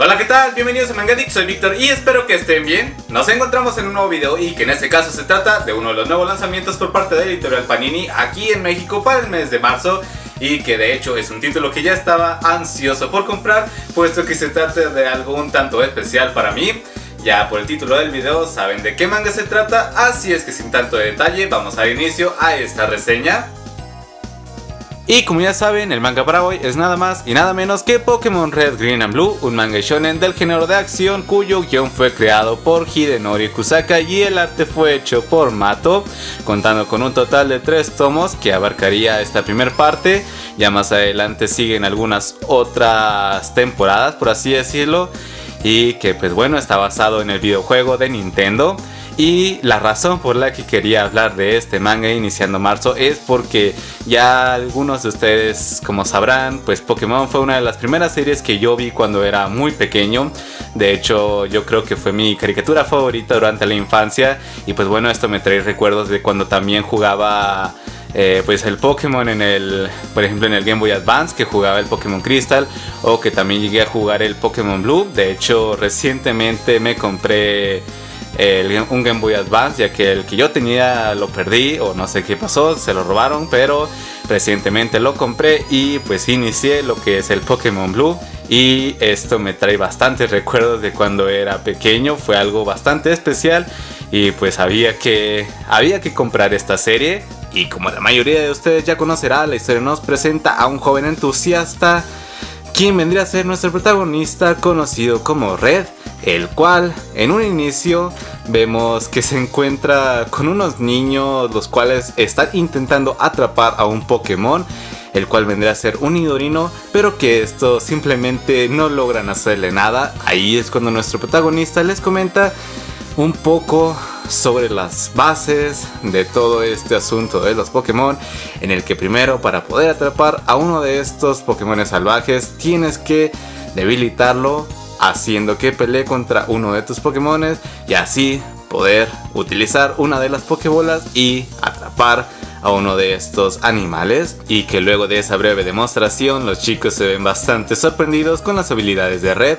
Hola, ¿qué tal? Bienvenidos a Mangadik, soy Víctor y espero que estén bien. Nos encontramos en un nuevo video y que en este caso se trata de uno de los nuevos lanzamientos por parte de Editorial Panini aquí en México para el mes de marzo y que de hecho es un título que ya estaba ansioso por comprar puesto que se trata de algo un tanto especial para mí. Ya por el título del video saben de qué manga se trata, así es que sin tanto detalle vamos a dar inicio a esta reseña. Y como ya saben, el manga para hoy es nada más y nada menos que Pokémon Red, Green and Blue, un manga shonen del género de acción cuyo guion fue creado por Hidenori Kusaka y el arte fue hecho por Mato, contando con un total de tres tomos que abarcaría esta primera parte. Ya más adelante siguen algunas otras temporadas, por así decirlo, y que pues bueno, está basado en el videojuego de Nintendo. Y la razón por la que quería hablar de este manga iniciando marzo es porque ya algunos de ustedes, como sabrán, pues Pokémon fue una de las primeras series que yo vi cuando era muy pequeño. De hecho, yo creo que fue mi caricatura favorita durante la infancia. Y pues bueno, esto me trae recuerdos de cuando también jugaba eh, pues el Pokémon en el, por ejemplo en el Game Boy Advance que jugaba el Pokémon Crystal o que también llegué a jugar el Pokémon Blue. De hecho recientemente me compré un Game Boy Advance, ya que el que yo tenía lo perdí o no sé qué pasó, se lo robaron, pero recientemente lo compré y pues inicié lo que es el Pokémon Blue. Y esto me trae bastantes recuerdos de cuando era pequeño, fue algo bastante especial y pues había que, había que comprar esta serie. Y como la mayoría de ustedes ya conocerá, la historia nos presenta a un joven entusiasta quien vendría a ser nuestro protagonista conocido como Red, el cual en un inicio vemos que se encuentra con unos niños los cuales están intentando atrapar a un Pokémon, el cual vendría a ser un Nidorino, pero que esto simplemente no logran hacerle nada. Ahí es cuando nuestro protagonista les comenta un poco sobre las bases de todo este asunto de los Pokémon, en el que primero para poder atrapar a uno de estos Pokémon salvajes tienes que debilitarlo haciendo que pelee contra uno de tus Pokémon y así poder utilizar una de las Pokébolas y atrapar a uno de estos animales. Y que luego de esa breve demostración los chicos se ven bastante sorprendidos con las habilidades de Red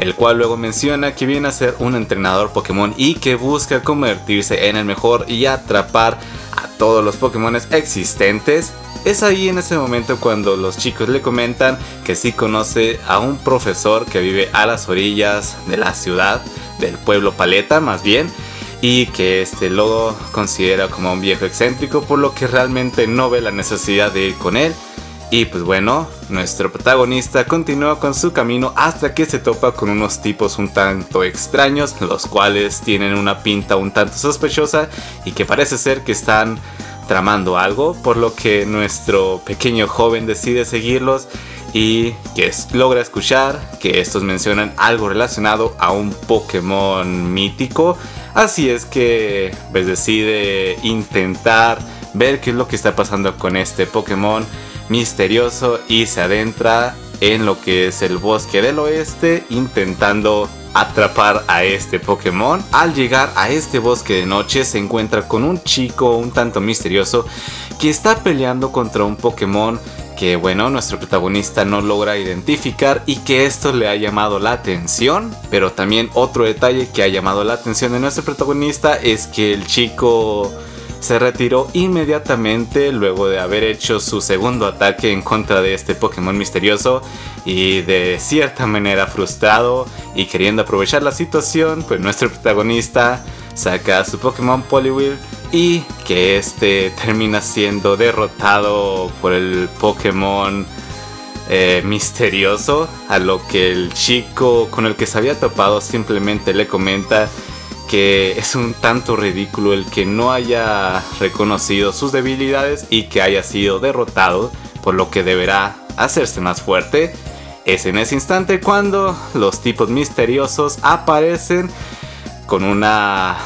el cual luego menciona que viene a ser un entrenador Pokémon y que busca convertirse en el mejor y atrapar a todos los Pokémon existentes. Es ahí en ese momento cuando los chicos le comentan que sí conoce a un profesor que vive a las orillas de la ciudad, del pueblo Paleta más bien, y que este lo considera como un viejo excéntrico, por lo que realmente no ve la necesidad de ir con él y pues bueno, nuestro protagonista continúa con su camino hasta que se topa con unos tipos un tanto extraños, los cuales tienen una pinta un tanto sospechosa y que parece ser que están tramando algo, por lo que nuestro pequeño joven decide seguirlos y que logra escuchar que estos mencionan algo relacionado a un Pokémon mítico. Así es que pues decide intentar ver qué es lo que está pasando con este Pokémon misterioso y se adentra en lo que es el bosque del oeste intentando atrapar a este Pokémon. Al llegar a este bosque de noche se encuentra con un chico un tanto misterioso que está peleando contra un Pokémon que bueno, nuestro protagonista no logra identificar y que esto le ha llamado la atención. Pero también otro detalle que ha llamado la atención de nuestro protagonista es que el chico se retiró inmediatamente luego de haber hecho su segundo ataque en contra de este Pokémon misterioso y de cierta manera frustrado y queriendo aprovechar la situación, pues nuestro protagonista saca a su Pokémon Poliwhirl y que este termina siendo derrotado por el Pokémon eh, misterioso, a lo que el chico con el que se había topado simplemente le comenta que es un tanto ridículo el que no haya reconocido sus debilidades y que haya sido derrotado, por lo que deberá hacerse más fuerte. Es en ese instante cuando los tipos misteriosos aparecen con una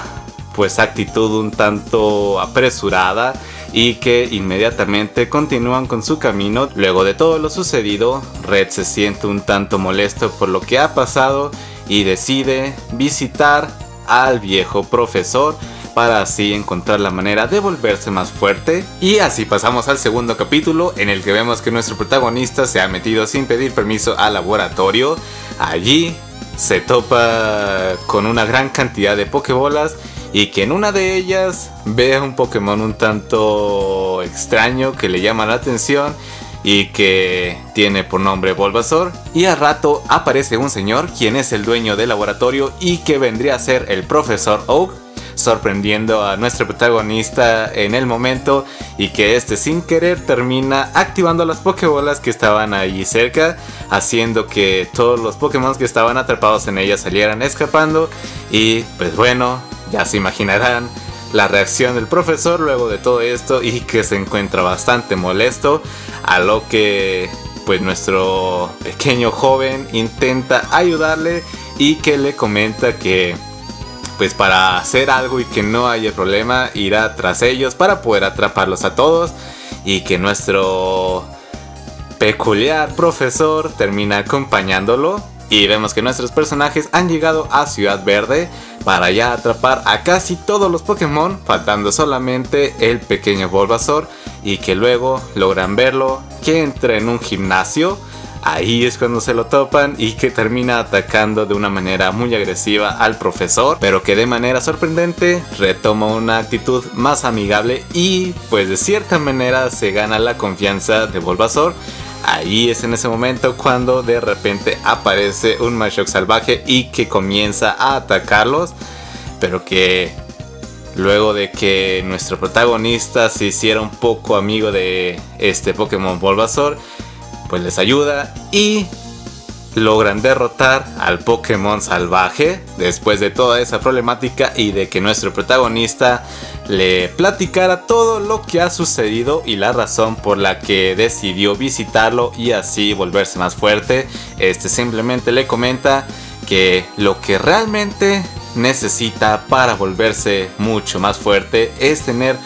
pues actitud un tanto apresurada y que inmediatamente continúan con su camino. Luego de todo lo sucedido, Red se siente un tanto molesto por lo que ha pasado y decide visitar al viejo profesor para así encontrar la manera de volverse más fuerte. Y así pasamos al segundo capítulo en el que vemos que nuestro protagonista se ha metido sin pedir permiso al laboratorio. Allí se topa con una gran cantidad de Pokébolas y que en una de ellas ve un Pokémon un tanto extraño que le llama la atención y que tiene por nombre Bulbasaur. Y a rato aparece un señor quien es el dueño del laboratorio y que vendría a ser el profesor Oak sorprendiendo a nuestro protagonista en el momento y que este sin querer termina activando las Pokébolas que estaban ahí cerca, haciendo que todos los Pokémon que estaban atrapados en ella salieran escapando y pues bueno, ya se imaginarán la reacción del profesor luego de todo esto y que se encuentra bastante molesto a lo que pues nuestro pequeño joven intenta ayudarle y que le comenta que pues para hacer algo y que no haya problema, irá tras ellos para poder atraparlos a todos y que nuestro peculiar profesor termina acompañándolo. Y vemos que nuestros personajes han llegado a Ciudad Verde para ya atrapar a casi todos los Pokémon, faltando solamente el pequeño Bulbasaur y que luego logran verlo que entra en un gimnasio Ahí es cuando se lo topan y que termina atacando de una manera muy agresiva al profesor, pero que de manera sorprendente retoma una actitud más amigable y pues de cierta manera se gana la confianza de Bulbasaur. Ahí es en ese momento cuando de repente aparece un Mashok salvaje y que comienza a atacarlos, pero que luego de que nuestro protagonista se hiciera un poco amigo de este Pokémon Bulbasaur, pues les ayuda y logran derrotar al Pokémon salvaje después de toda esa problemática y de que nuestro protagonista le platicara todo lo que ha sucedido y la razón por la que decidió visitarlo y así volverse más fuerte. Este simplemente le comenta que lo que realmente necesita para volverse mucho más fuerte es tener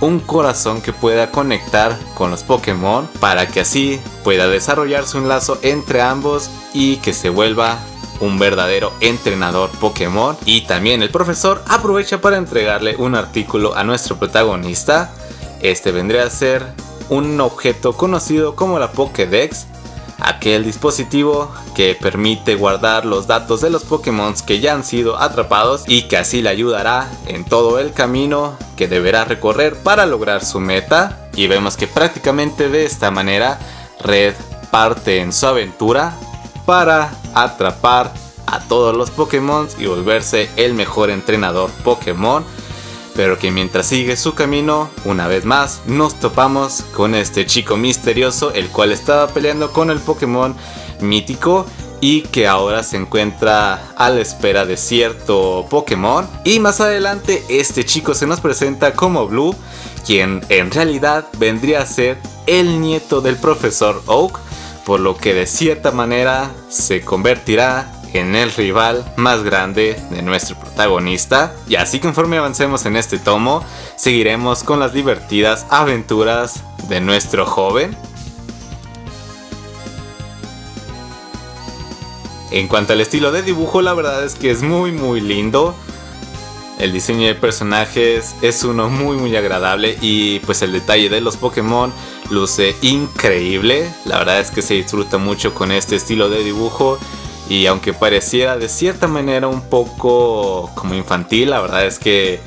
un corazón que pueda conectar con los Pokémon para que así pueda desarrollarse un lazo entre ambos y que se vuelva un verdadero entrenador Pokémon. Y también el profesor aprovecha para entregarle un artículo a nuestro protagonista. Este vendría a ser un objeto conocido como la Pokédex aquel dispositivo que permite guardar los datos de los Pokémon que ya han sido atrapados y que así le ayudará en todo el camino que deberá recorrer para lograr su meta. Y vemos que prácticamente de esta manera Red parte en su aventura para atrapar a todos los Pokémon y volverse el mejor entrenador Pokémon pero que mientras sigue su camino, una vez más, nos topamos con este chico misterioso, el cual estaba peleando con el Pokémon mítico y que ahora se encuentra a la espera de cierto Pokémon. Y más adelante este chico se nos presenta como Blue, quien en realidad vendría a ser el nieto del profesor Oak, por lo que de cierta manera se convertirá en el rival más grande de nuestro protagonista. Y así conforme avancemos en este tomo, seguiremos con las divertidas aventuras de nuestro joven. En cuanto al estilo de dibujo, la verdad es que es muy muy lindo. El diseño de personajes es uno muy muy agradable y pues el detalle de los Pokémon luce increíble. La verdad es que se disfruta mucho con este estilo de dibujo y aunque pareciera de cierta manera un poco como infantil, la verdad es que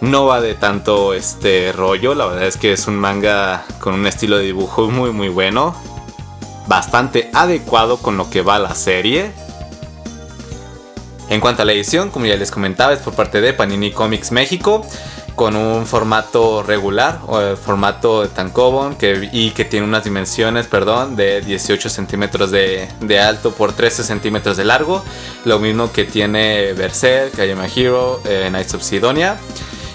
no va de tanto este rollo. La verdad es que es un manga con un estilo de dibujo muy muy bueno. Bastante adecuado con lo que va la serie. En cuanto a la edición, como ya les comentaba, es por parte de Panini Comics México con un formato regular o el formato de tankobon que, y que tiene unas dimensiones perdón, de 18 centímetros de, alto por 13 centímetros de largo. Lo mismo que tiene Berserk, Ayama Hero, eh, Knights of Sidonia.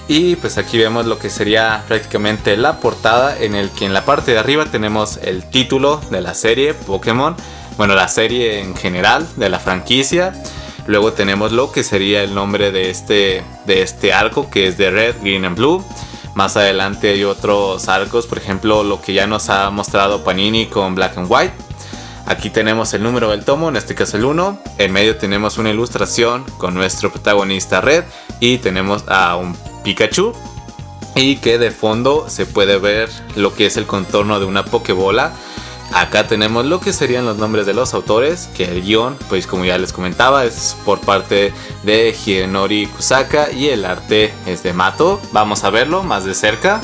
Y pues aquí vemos lo que sería prácticamente la portada en el que en la parte de arriba tenemos el título de la serie Pokémon. Bueno, la serie en general de la franquicia. Luego tenemos lo que sería el nombre de este, de este arco, que es de Red, Green and Blue. Más adelante hay otros arcos, por ejemplo, lo que ya nos ha mostrado Panini con Black and White. Aquí tenemos el número del tomo, en este caso el 1. En medio tenemos una ilustración con nuestro protagonista Red y tenemos a un Pikachu. Y que de fondo se puede ver lo que es el contorno de una Pokébola Acá tenemos lo que serían los nombres de los autores, que el guion, pues como ya les comentaba, es por parte de Hidenori Kusaka y el arte es de Mato. Vamos a verlo más de cerca.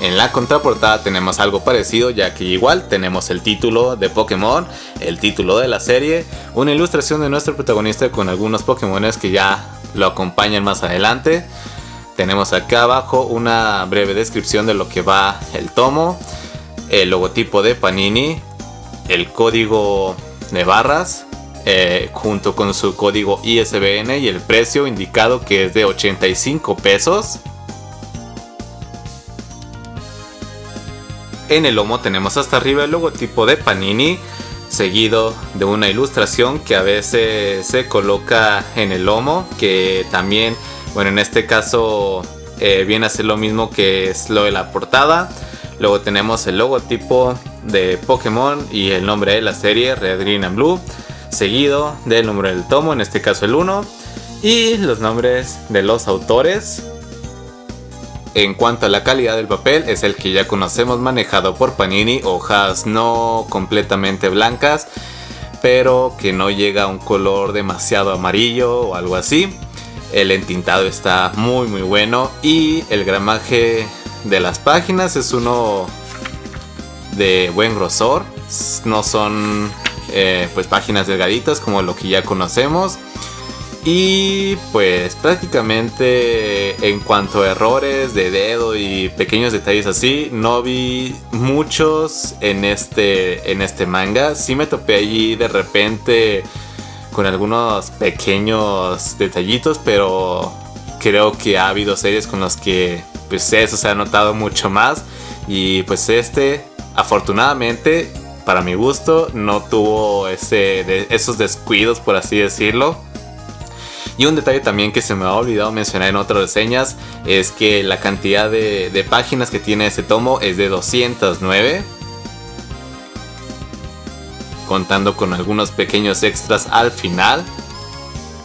En la contraportada tenemos algo parecido, ya que igual tenemos el título de Pokémon, el título de la serie, una ilustración de nuestro protagonista con algunos Pokémones que ya lo acompañan más adelante. Tenemos acá abajo una breve descripción de lo que va el tomo, el logotipo de Panini, el código de barras, eh, junto con su código ISBN y el precio indicado que es de 85 pesos. En el lomo tenemos hasta arriba el logotipo de Panini, seguido de una ilustración que a veces se coloca en el lomo, que también bueno, en este caso eh, viene a ser lo mismo que es lo de la portada. Luego tenemos el logotipo de Pokémon y el nombre de la serie, Red, Green and Blue, seguido del nombre del tomo, en este caso el 1, y los nombres de los autores. En cuanto a la calidad del papel, es el que ya conocemos manejado por Panini, hojas no completamente blancas, pero que no llega a un color demasiado amarillo o algo así. El entintado está muy muy bueno y el gramaje de las páginas es uno de buen grosor. No son eh, pues páginas delgaditas como lo que ya conocemos. Y pues prácticamente en cuanto a errores de dedo y pequeños detalles así, no vi muchos en este, en este manga. Sí me topé allí de repente con algunos pequeños detallitos, pero creo que ha habido series con los que pues eso se ha notado mucho más y pues este afortunadamente para mi gusto no tuvo ese esos descuidos por así decirlo. Y un detalle también que se me ha olvidado mencionar en otras reseñas es que la cantidad de, de páginas que tiene este tomo es de 209 contando con algunos pequeños extras al final.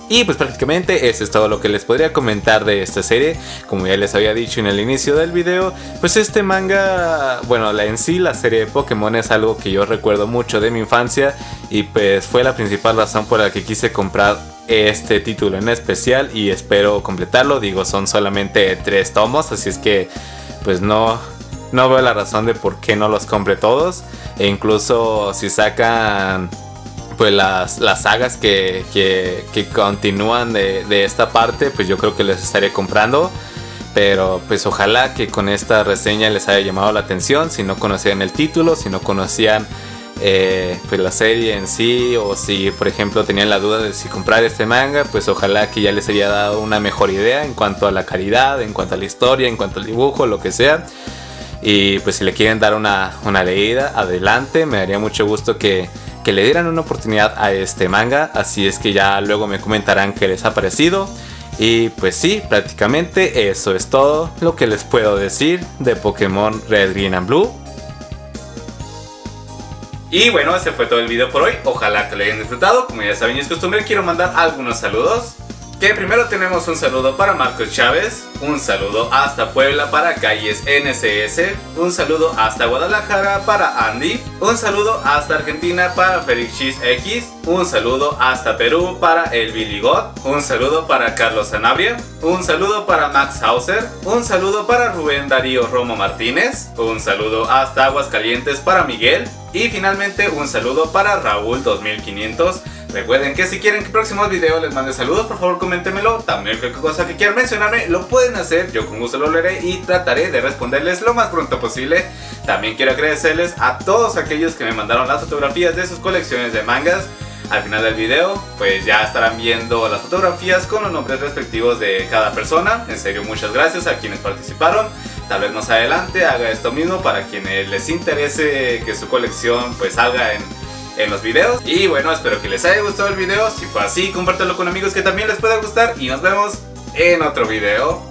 Y pues prácticamente eso es todo lo que les podría comentar de esta serie. Como ya les había dicho en el inicio del video, pues este manga, bueno, en sí la serie de Pokémon es algo que yo recuerdo mucho de mi infancia y pues fue la principal razón por la que quise comprar este título en especial y espero completarlo. Digo, son solamente tres tomos, así es que pues no, no veo la razón de por qué no los compre todos. E incluso si sacan pues las, las sagas que, que, continúan de, de, esta parte, pues yo creo que les estaré comprando. Pero pues ojalá que con esta reseña les haya llamado la atención. Si no conocían el título, si no conocían eh, pues la serie en sí, o si por ejemplo tenían la duda de si comprar este manga, pues ojalá que ya les haya dado una mejor idea en cuanto a la calidad, en cuanto a la historia, en cuanto al dibujo, lo que sea. Y pues si le quieren dar una, leída, adelante. Me daría mucho gusto que, que, le dieran una oportunidad a este manga. Así es que ya luego me comentarán qué les ha parecido. Y pues sí, prácticamente eso es todo lo que les puedo decir de Pokémon Red, Green and Blue. Y bueno, ese fue todo el video por hoy. Ojalá que lo hayan disfrutado. Como ya saben es costumbre, quiero mandar algunos saludos. Que primero tenemos un saludo para Marcos Chávez, un saludo hasta Puebla para Calles NCS, un saludo hasta Guadalajara para Andy, un saludo hasta Argentina para Felix X, un saludo hasta Perú para El Biligot, un saludo para Carlos Sanabria, un saludo para Max Hauser, un saludo para Rubén Darío Romo Martínez, un saludo hasta Aguascalientes para Miguel y finalmente un saludo para Raúl 2500 Recuerden que si quieren que próximos videos les mande saludos, por favor coméntemelo. También cualquier cosa que quieran mencionarme, lo pueden hacer. Yo con gusto lo leeré y trataré de responderles lo más pronto posible. También quiero agradecerles a todos aquellos que me mandaron las fotografías de sus colecciones de mangas. Al final del video, pues ya estarán viendo las fotografías con los nombres respectivos de cada persona. En serio, muchas gracias a quienes participaron. Tal vez más adelante haga esto mismo para quienes les interese que su colección pues salga en en los videos. Y bueno, espero que les haya gustado el video. Si fue así, compártelo con amigos que también les pueda gustar. Y nos vemos en otro video.